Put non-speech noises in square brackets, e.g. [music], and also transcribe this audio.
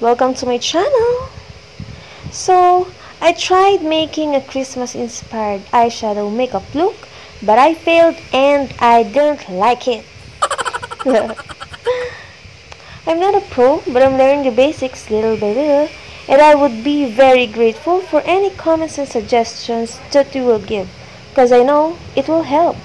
welcome to my channel! So, I tried making a Christmas inspired eyeshadow makeup look but I failed and I didn't like it. [laughs] I'm not a pro but I'm learning the basics little by little and I would be very grateful for any comments and suggestions that you will give because I know it will help.